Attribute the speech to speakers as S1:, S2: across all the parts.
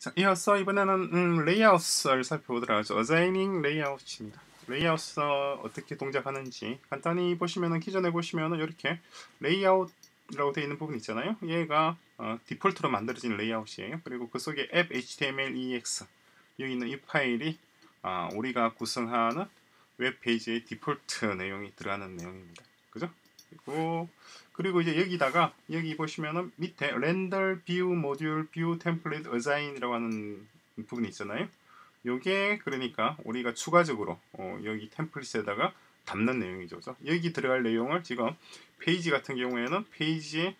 S1: 자, 이어서 이번에는 음, 레이아웃을 살펴보도록 하죠. assigning layout입니다. 레이아웃 어떻게 동작하는지 간단히 보시면은 기존에 보시면은 이렇게 레이아웃이라고 되어 있는 부분 있잖아요. 얘가 어, 디폴트로 만들어진 레이아웃이에요. 그리고 그 속에 app html ex 여기 있는 이 파일이 아, 우리가 구성하는 웹페이지의 디폴트 내용이 들어가는 내용입니다. 그죠? 그리고 그리고 이제 여기다가 여기 보시면은 밑에 render view module view template assign이라고 하는 부분이 있잖아요. 요게 그러니까 우리가 추가적으로 어, 여기 템플릿에다가 담는 내용이죠. 그죠? 여기 들어갈 내용을 지금 페이지 같은 경우에는 page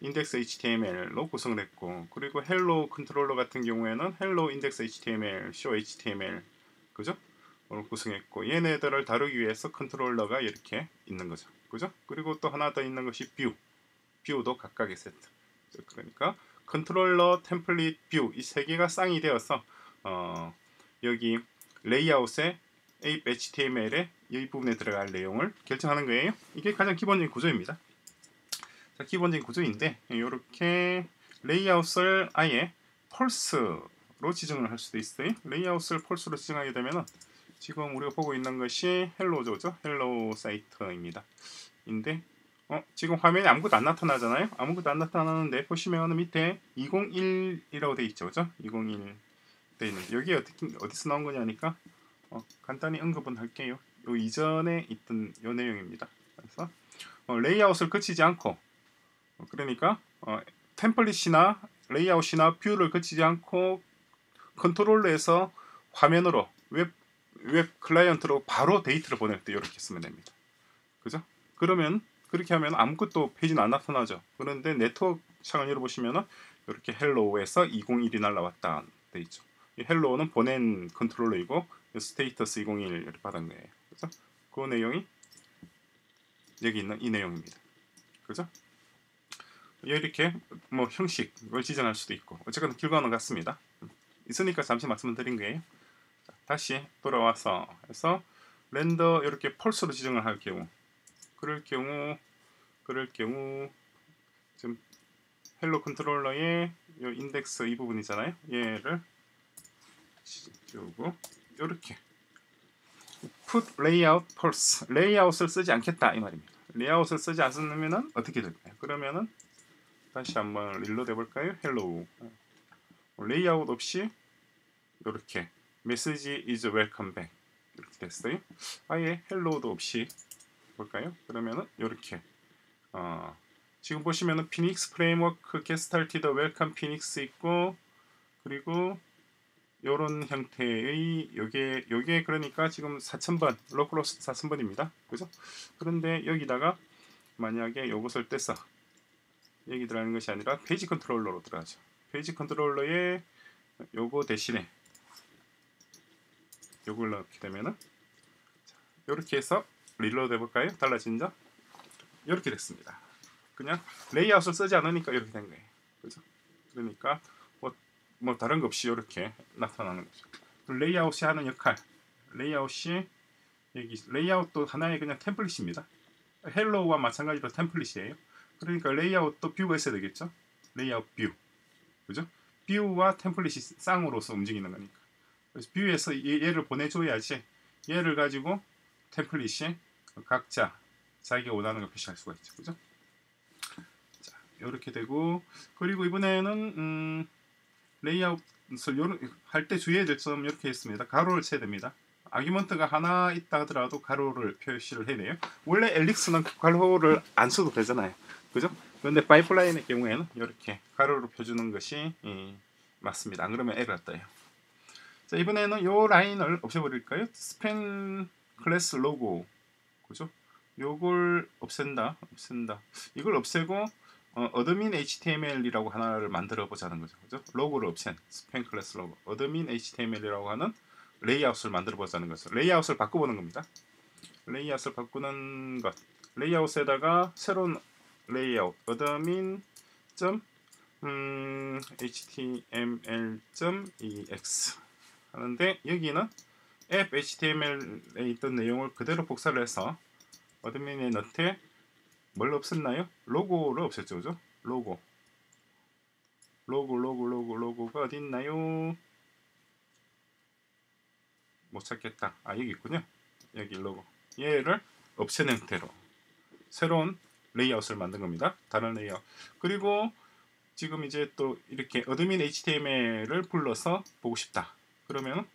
S1: index HTML로 구성을 했고 그리고 hello 컨트롤러 같은 경우에는 hello index HTML, show HTML 그죠? 구성했고 얘네들을 다루기 위해서 컨트롤러가 이렇게 있는 거죠. 그죠? 그리고 또 하나 더 있는 것이 view. view도 각각의 세트. 그러니까 컨트롤러, 템플릿, view 이 세 개가 쌍이 되어서 어, 여기 레이아웃의 app HTML의 이 부분에 들어갈 내용을 결정하는 거예요. 이게 가장 기본적인 구조입니다. 자, 기본적인 구조인데 이렇게 레이아웃을 아예 false로 지정을 할 수도 있어요. 레이아웃을 false로 지정하게 되면 지금 우리가 보고 있는 것이 hello죠. hello 사이트입니다. 인데 어, 지금 화면에 아무것도 안 나타나잖아요. 아무것도 안 나타나는데 보시면 밑에 201이라고 돼 있죠. 그죠? 201 돼 있는데 여기 어떻게 어디서 나온 거냐니까 어, 간단히 언급은 할게요. 요 이전에 있던 요 내용입니다. 그래서 어, 레이아웃을 거치지 않고 어, 그러니까 어, 템플릿이나 레이아웃이나 view를 거치지 않고 컨트롤러에서 화면으로 웹, 웹 클라이언트로 바로 데이터를 보낼 때 이렇게 쓰면 됩니다. 그죠? 그러면 그렇게 하면 아무것도 페이지는 안 나타나죠. 그런데 네트워크 창을 열어보시면은 이렇게 hello에서 201이 날라왔다 돼 있죠. 이 hello는 보낸 컨트롤러이고 status 201 이렇게 받은 거예요. 그죠? 그 내용이 여기 있는 이 내용입니다. 그죠? 이렇게 뭐 형식을 지정할 수도 있고 어쨌거나 결과는 같습니다. 있으니까 잠시 말씀을 드린 거예요. 다시 돌아와서 해서 render 이렇게 false로 지정을 할 경우 그럴 경우 그럴 경우 지금 hello 컨트롤러의 이 인덱스 이 부분이잖아요. 얘를 지우고 이렇게 put layout false 레이아웃을 쓰지 않겠다 이 말입니다. 레이아웃을 쓰지 않으면은 어떻게 될까요? 그러면은 다시 한번 reload 해볼까요? hello 레이아웃 없이 이렇게 메시지 is welcome back 이렇게 됐어요. 아예 hello도 없이 볼까요? 그러면은 이렇게 어, 지금 보시면은 Phoenix Framework get started 웰컴 피닉스 있고 그리고 이런 형태의 요게 요게 그러니까 지금 4000번 localhost 4000번입니다. 그죠? 그런데 여기다가 만약에 요것을 떼서 여기 들어가는 것이 아니라 페이지 컨트롤러로 들어가죠. 페이지 컨트롤러에 요거 대신에 요걸 넣게 되면은 이렇게 해서 reload 해볼까요? 달라진 점 이렇게 됐습니다. 그냥 레이아웃을 쓰지 않으니까 이렇게 된 거예요. 그죠? 그러니까 뭐, 뭐 다른 거 없이 이렇게 나타나는 거죠. 레이아웃이 하는 역할 레이아웃이 여기 레이아웃도 하나의 그냥 템플릿입니다. hello와 마찬가지로 템플릿이에요. 그러니까 레이아웃도 view가 있어야 되겠죠? 레이아웃 view. 그죠? view와 템플릿이 쌍으로서 움직이는 거니까. 그래서 view에서 얘를 보내줘야지 얘를 가지고 템플릿이 각자 자기가 원하는 걸 표시할 수가 있죠. 그죠? 자, 이렇게 되고 그리고 이번에는 음, 레이아웃을 할 때 주의해야 될 점 이렇게 했습니다. 괄호를 쳐야 됩니다. argument가 하나 있다 하더라도 괄호를 표시를 해야 돼요. 원래 Elixir는 괄호를 안 써도 되잖아요. 그죠? 그런데 파이프라인의 경우에는 이렇게 괄호로 쳐주는 것이 예, 맞습니다. 안 그러면 에러가 떠요. 자 이번에는 이 라인을 없애버릴까요? span class logo. 그죠? 요걸 없앤다 없앤다. 이걸 없애고 어, admin HTML이라고 하나를 만들어 보자는 거죠. 그죠? 로고를 없앤 span class logo. admin HTML이라고 하는 레이아웃을 만들어 보자는 거죠. 레이아웃을 바꿔보는 겁니다. 레이아웃을 바꾸는 것. 레이아웃에다가 새로운 레이아웃 admin 점 음, html.ex 하는데 여기는 app HTML에 있던 내용을 그대로 복사를 해서 admin에 넣되 뭘 없앴나요? 로고를 없앴죠, 그죠? 로고. 로고 로고 로고 로고가 어디 있나요? 못 찾겠다. 아 여기 있군요. 여기 로고. 얘를 없애는 형태로 새로운 레이아웃을 만든 겁니다. 다른 레이아웃. 그리고 지금 이제 또 이렇게 admin HTML을 불러서 보고 싶다. 그러면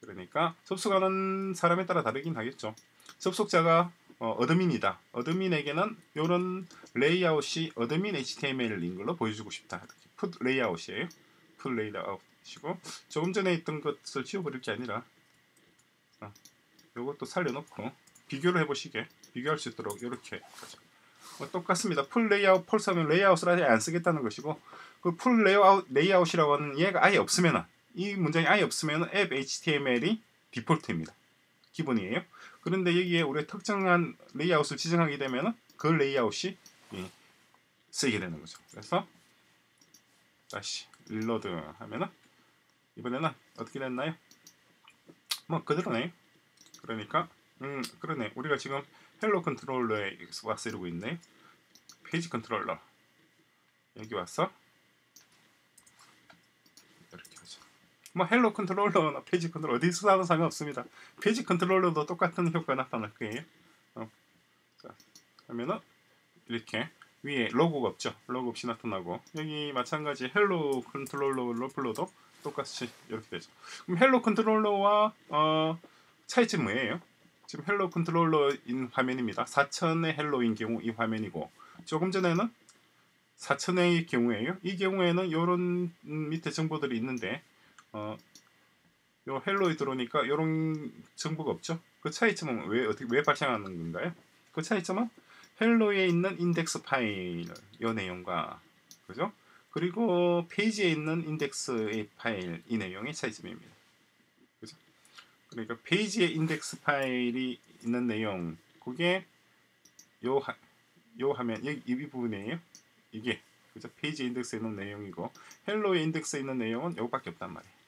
S1: 그러니까 접속하는 사람에 따라 다르긴 하겠죠. 접속자가 어, admin이다. admin에게는 이런 레이아웃이 admin HTML인 걸로 보여주고 싶다. 이렇게 풋 레이아웃이에요. 풋 레이아웃이고 조금 전에 있던 것을 지워버릴 게 아니라 어, 이것도 살려놓고 비교를 해보시게 비교할 수 있도록 이렇게 하죠. 어, 똑같습니다. put layout false하면 레이아웃을 아예 안 쓰겠다는 것이고 그 put layout 레이아웃이라고 하는 얘가 아예 없으면 이 문장이 아예 없으면 app HTML이 디폴트입니다. 기본이에요. 그런데 여기에 우리가 특정한 레이아웃을 지정하게 되면 그 레이아웃이 예, 쓰이게 되는 거죠. 그래서 다시 reload 하면은 이번에는 어떻게 됐나요? 뭐 그대로네. 그러니까 음 그러네. 우리가 지금 hello controller에 와서 이러고 있네. page controller 여기 와서 이렇게 하죠. 뭐 hello controller나 page controller 어디서 나도 상관없습니다. page controller도 똑같은 효과가 나타날 거예요. 어. 자, 하면은 이렇게 위에 로고가 없죠. 로고 없이 나타나고 여기 마찬가지 hello controller 로플로도 똑같이 이렇게 되죠. 그럼 hello controller와 어, 차이점 뭐예요? 지금 hello controller인 화면입니다. 4000의 hello인 경우 이 화면이고 조금 전에는 4000의 경우에요. 이 경우에는 이런 밑에 정보들이 있는데 어, 요 hello에 들어오니까 이런 정보가 없죠. 그 차이점은 왜 어떻게 왜 발생하는 건가요? 그 차이점은 hello에 있는 인덱스 파일 요 내용과 그죠? 그리고 페이지에 있는 인덱스의 파일 이 내용의 차이점입니다. 그러니까 페이지에 인덱스 파일이 있는 내용 그게 요, 하, 요 화면 여기 이 부분이에요. 이게 그죠? 페이지 인덱스에 있는 내용이고 헬로의 인덱스에 있는 내용은 요거밖에 없단 말이에요.